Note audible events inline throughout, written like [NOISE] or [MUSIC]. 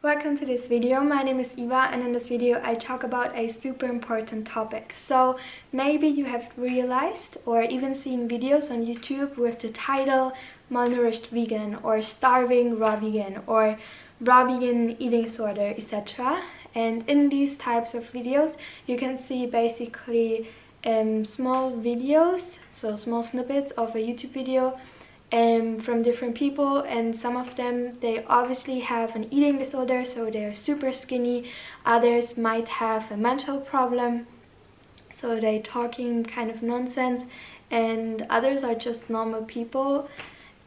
Welcome to this video. My name is Eva and in this video I talk about a super important topic. So maybe you have realized or even seen videos on YouTube with the title malnourished vegan or starving raw vegan or raw vegan eating disorder etc. And in these types of videos you can see basically um, small videos, so small snippets of a YouTube video um, from different people and some of them they obviously have an eating disorder so they're super skinny. Others might have a mental problem so they're talking kind of nonsense and others are just normal people.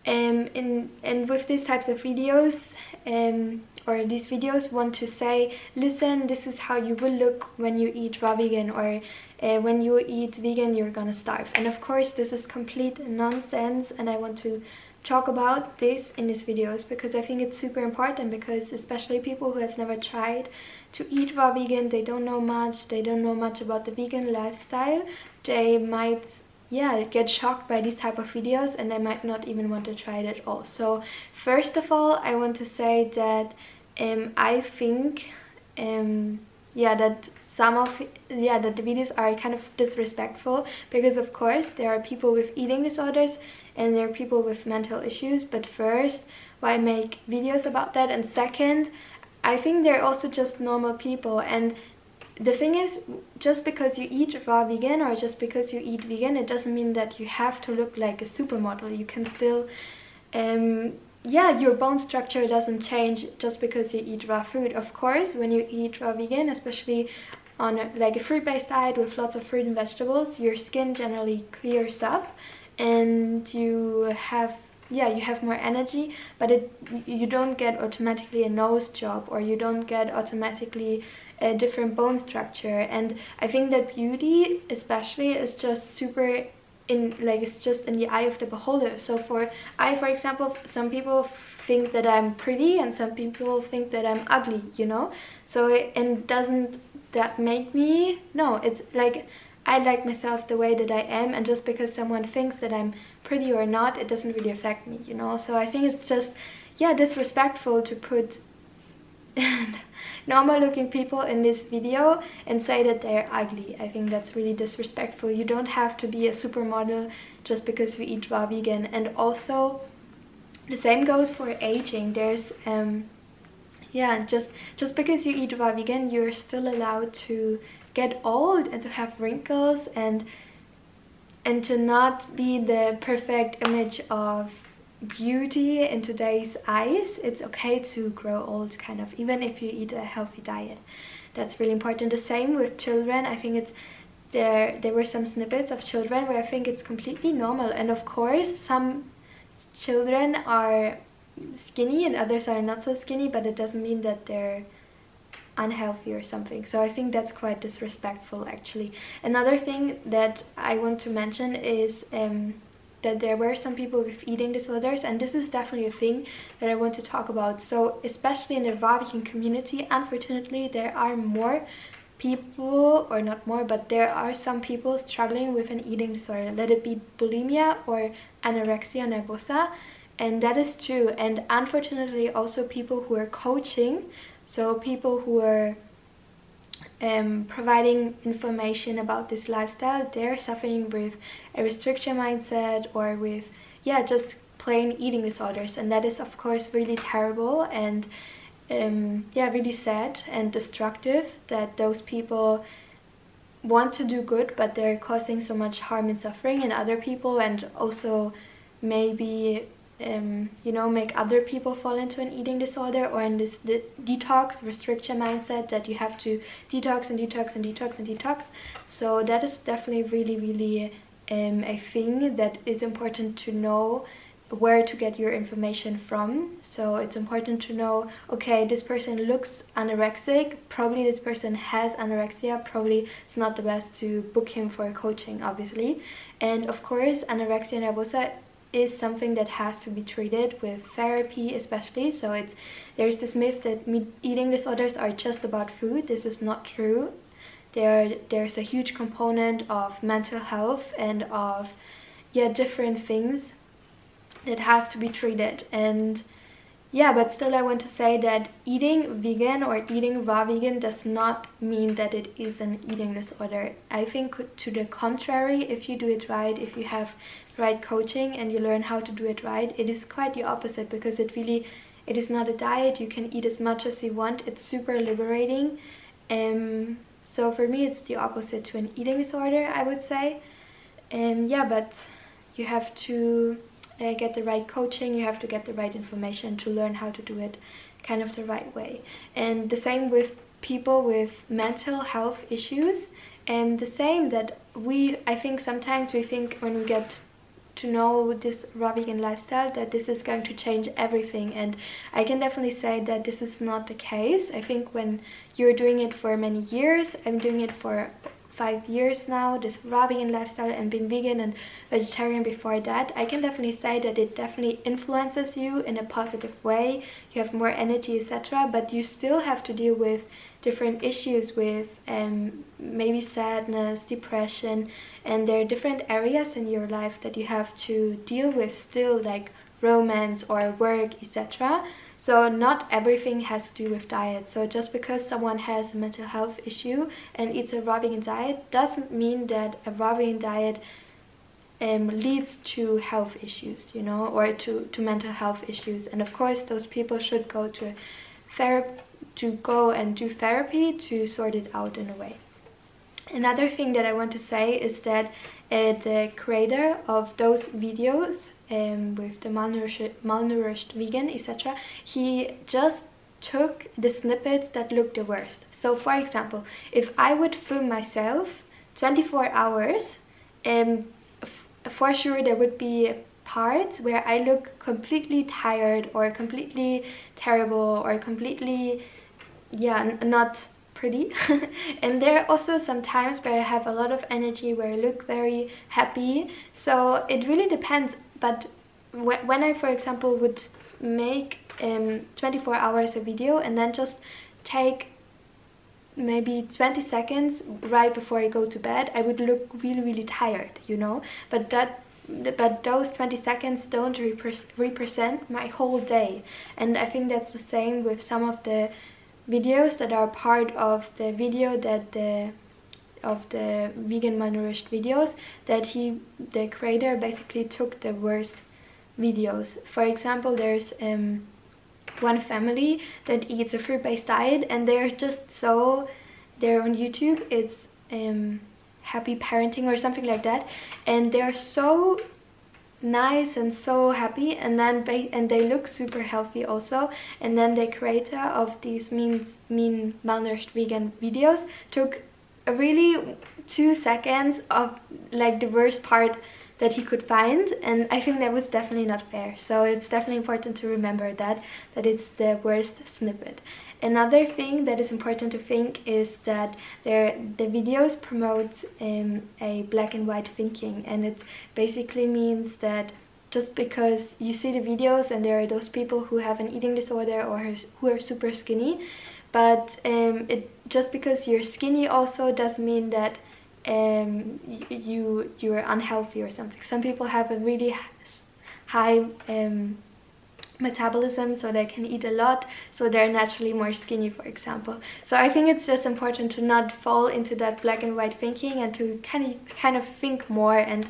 Um, in, and with these types of videos um, or these videos want to say listen this is how you will look when you eat raw vegan or uh, when you eat vegan you're gonna starve. And of course this is complete nonsense and I want to talk about this in these videos because I think it's super important because especially people who have never tried to eat raw vegan they don't know much they don't know much about the vegan lifestyle they might yeah get shocked by these type of videos and they might not even want to try it at all. So first of all i want to say that um i think um yeah that some of yeah that the videos are kind of disrespectful because of course there are people with eating disorders and there are people with mental issues. But first why make videos about that? And second i think they're also just normal people. And the thing is just because you eat raw vegan or just because you eat vegan it doesn't mean that you have to look like a supermodel. You can still um yeah your bone structure doesn't change just because you eat raw food. Of course when you eat raw vegan especially on a, like a fruit-based diet with lots of fruit and vegetables your skin generally clears up and you have yeah you have more energy but it you don't get automatically a nose job or you don't get automatically a different bone structure. And i think that beauty especially is just super in like it's just in the eye of the beholder. So for i for example some people think that i'm pretty and some people think that i'm ugly you know? So and doesn't that make me no it's like I like myself the way that I am and just because someone thinks that I'm pretty or not it doesn't really affect me you know? So I think it's just yeah disrespectful to put [LAUGHS] normal looking people in this video and say that they're ugly. I think that's really disrespectful. You don't have to be a supermodel just because you eat raw vegan. And also, the same goes for aging. There's, um, yeah, just, just because you eat raw vegan, you're still allowed to get old and to have wrinkles and and to not be the perfect image of beauty in today's eyes it's okay to grow old kind of even if you eat a healthy diet. That's really important. The same with children. I think it's there there were some snippets of children where i think it's completely normal. And of course some children are skinny and others are not so skinny but it doesn't mean that they're unhealthy or something. So i think that's quite disrespectful actually. Another thing that i want to mention is um, that there were some people with eating disorders and this is definitely a thing that I want to talk about. So especially in the vegan community, unfortunately there are more people, or not more, but there are some people struggling with an eating disorder. Let it be bulimia or anorexia nervosa and that is true and unfortunately also people who are coaching, so people who are um, providing information about this lifestyle, they're suffering with a restriction mindset or with, yeah, just plain eating disorders. And that is, of course, really terrible and, um, yeah, really sad and destructive that those people want to do good, but they're causing so much harm and suffering in other people and also maybe um, you know, make other people fall into an eating disorder or in this de detox restriction mindset that you have to detox and detox and detox and detox. So that is definitely really, really um, a thing that is important to know where to get your information from. So it's important to know, okay, this person looks anorexic, probably this person has anorexia, probably it's not the best to book him for coaching, obviously. And of course, anorexia nervosa is something that has to be treated with therapy especially. So it's there's this myth that eating disorders are just about food. This is not true. There there's a huge component of mental health and of yeah different things that has to be treated. And yeah but still i want to say that eating vegan or eating raw vegan does not mean that it is an eating disorder. I think to the contrary if you do it right if you have right coaching and you learn how to do it right it is quite the opposite because it really it is not a diet. You can eat as much as you want. It's super liberating. Um so for me it's the opposite to an eating disorder i would say. And um, yeah but you have to uh, get the right coaching, you have to get the right information to learn how to do it kind of the right way. And the same with people with mental health issues and the same that we I think sometimes we think when we get to know this raw vegan lifestyle that this is going to change everything and I can definitely say that this is not the case. I think when you're doing it for many years, I'm doing it for five years now, this vegan lifestyle and being vegan and vegetarian before that, I can definitely say that it definitely influences you in a positive way. You have more energy, etc. But you still have to deal with different issues with um, maybe sadness, depression, and there are different areas in your life that you have to deal with still, like romance or work, etc. So not everything has to do with diet. So just because someone has a mental health issue and eats a raw vegan diet doesn't mean that a raw vegan diet um, leads to health issues, you know, or to, to mental health issues. And of course, those people should go to therapy to go and do therapy to sort it out in a way. Another thing that I want to say is that uh, the creator of those videos um, with the malnourished, malnourished vegan, etc., he just took the snippets that looked the worst. So, for example, if I would film myself 24 hours, um, for sure there would be parts where I look completely tired or completely terrible or completely, yeah, not pretty. [LAUGHS] and there are also some times where I have a lot of energy, where I look very happy. So it really depends but when I, for example, would make um, 24 hours a video and then just take maybe 20 seconds right before I go to bed, I would look really, really tired, you know? But that but those 20 seconds don't represent my whole day and I think that's the same with some of the videos that are part of the video that the of the vegan malnourished videos that he the creator basically took the worst videos. For example there's um one family that eats a fruit-based diet and they're just so they're on youtube it's um happy parenting or something like that and they're so nice and so happy and then and they look super healthy also and then the creator of these mean mean malnourished vegan videos took really two seconds of like the worst part that he could find and I think that was definitely not fair. So it's definitely important to remember that that it's the worst snippet. Another thing that is important to think is that there the videos promote um, a black and white thinking and it basically means that just because you see the videos and there are those people who have an eating disorder or who are super skinny but um, it just because you're skinny also doesn't mean that um, you you're unhealthy or something. Some people have a really high um, metabolism so they can eat a lot so they're naturally more skinny for example. So i think it's just important to not fall into that black and white thinking and to kind of kind of think more. And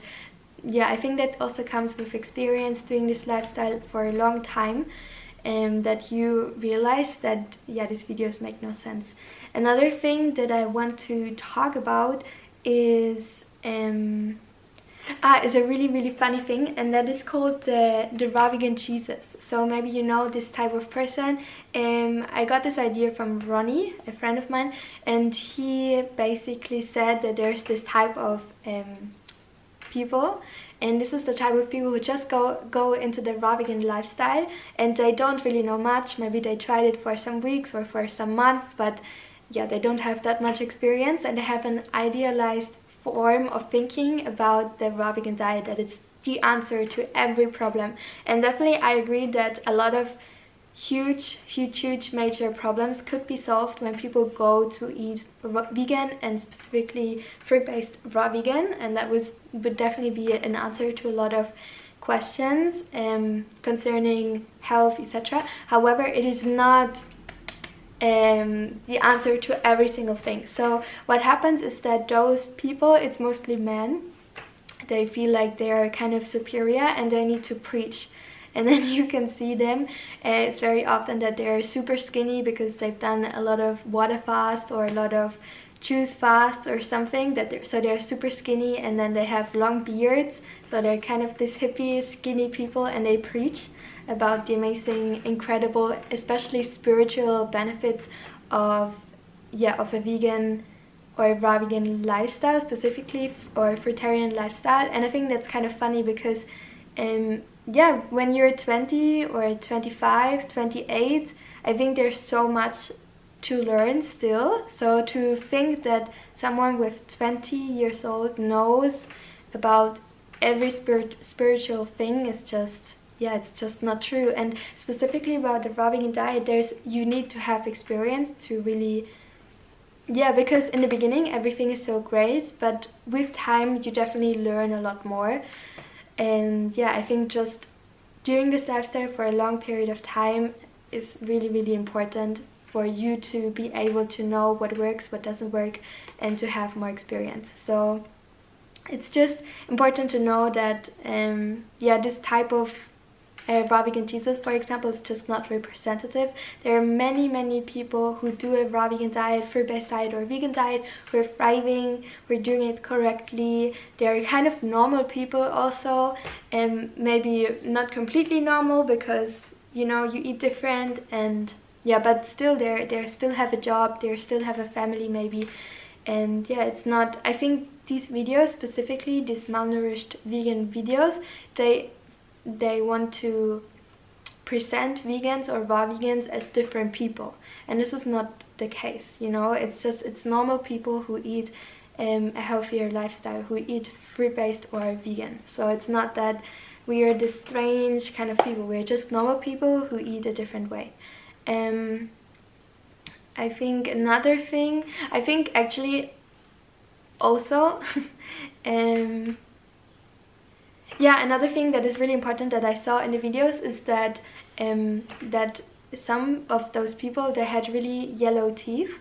yeah i think that also comes with experience doing this lifestyle for a long time um, that you realize that yeah these videos make no sense another thing that I want to talk about is um, ah, is a really really funny thing and that is called uh, the raw vegan Jesuses so maybe you know this type of person. Um, I got this idea from Ronnie a friend of mine and he basically said that there's this type of um, people and this is the type of people who just go go into the vegan lifestyle and they don't really know much. Maybe they tried it for some weeks or for some months but yeah they don't have that much experience and they have an idealized form of thinking about the raw vegan diet that it's the answer to every problem. And definitely I agree that a lot of huge huge huge major problems could be solved when people go to eat vegan and specifically fruit-based raw vegan and that was would definitely be an answer to a lot of questions um, concerning health etc however it is not um, the answer to every single thing. So what happens is that those people it's mostly men. They feel like they're kind of superior and they need to preach. And [LAUGHS] then you can see them uh, it's very often that they're super skinny because they've done a lot of water fast or a lot of juice fast or something that they're, so they're super skinny and then they have long beards. So they're kind of this hippie skinny people and they preach about the amazing incredible especially spiritual benefits of yeah of a vegan or raw vegan lifestyle specifically or a fruitarian lifestyle. And I think that's kind of funny because um yeah when you're 20 or 25 28 I think there's so much to learn still. So to think that someone with 20 years old knows about every spirit spiritual thing is just yeah it's just not true. And specifically about the vegan diet there's you need to have experience to really yeah because in the beginning everything is so great but with time you definitely learn a lot more. And yeah i think just doing this lifestyle for a long period of time is really really important for you to be able to know what works what doesn't work and to have more experience. So it's just important to know that um, yeah this type of uh, raw vegan Jesuses for example is just not representative. There are many many people who do a raw vegan diet fruit-based diet or vegan diet. Who are thriving who are doing it correctly. They're kind of normal people also and maybe not completely normal because you know you eat different and yeah but still they they still have a job they still have a family maybe. And yeah it's not i think these videos specifically these malnourished vegan videos they they want to present vegans or vegans as different people. And this is not the case you know? It's just it's normal people who eat um, a healthier lifestyle who eat fruit-based or vegan. So it's not that we are this strange kind of people. We're just normal people who eat a different way. Um, I think another thing I think actually also [LAUGHS] um, yeah another thing that is really important that I saw in the videos is that um, that some of those people they had really yellow teeth.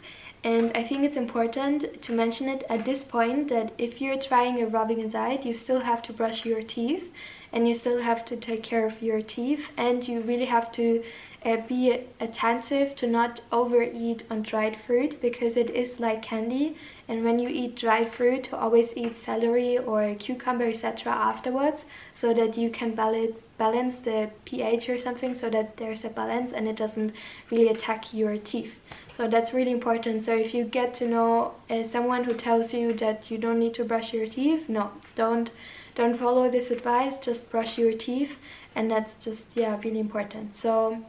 And I think it's important to mention it at this point that if you're trying a raw vegan diet you still have to brush your teeth and you still have to take care of your teeth. And you really have to uh, be attentive to not overeat on dried fruit because it is like candy and when you eat dried fruit to always eat celery or cucumber etc afterwards so that you can balance balance the pH or something so that there's a balance and it doesn't really attack your teeth. So that's really important. So if you get to know uh, someone who tells you that you don't need to brush your teeth no don't don't follow this advice just brush your teeth and that's just yeah really important. So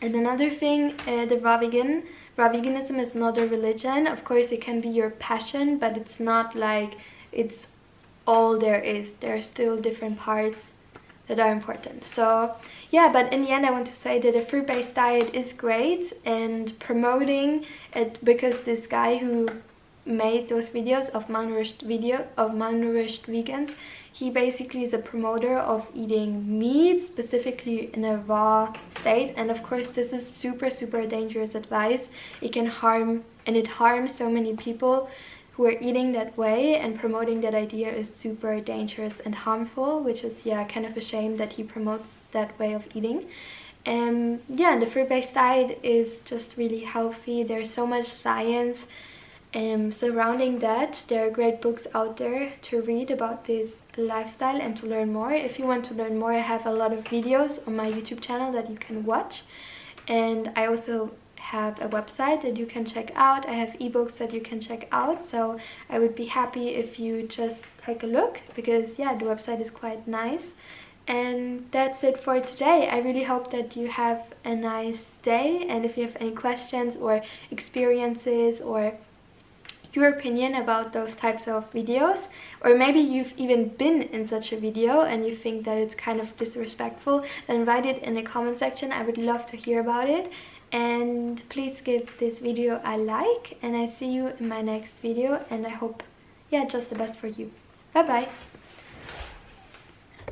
and another thing uh, the raw vegan raw veganism is not a religion. Of course it can be your passion but it's not like it's all there is. There are still different parts that are important. So yeah but in the end i want to say that a fruit-based diet is great and promoting it because this guy who made those videos of malnourished video of malnourished vegans he basically is a promoter of eating meat, specifically in a raw state. And of course, this is super, super dangerous advice. It can harm, and it harms so many people who are eating that way and promoting that idea is super dangerous and harmful, which is, yeah, kind of a shame that he promotes that way of eating. And yeah, the fruit-based diet is just really healthy. There's so much science um, surrounding that. There are great books out there to read about this lifestyle and to learn more. If you want to learn more, I have a lot of videos on my YouTube channel that you can watch. And I also have a website that you can check out. I have ebooks that you can check out. So I would be happy if you just take a look because yeah, the website is quite nice. And that's it for today. I really hope that you have a nice day. And if you have any questions or experiences or your opinion about those types of videos or maybe you've even been in such a video and you think that it's kind of disrespectful then write it in the comment section. I would love to hear about it. And please give this video a like and I see you in my next video and I hope yeah just the best for you. Bye bye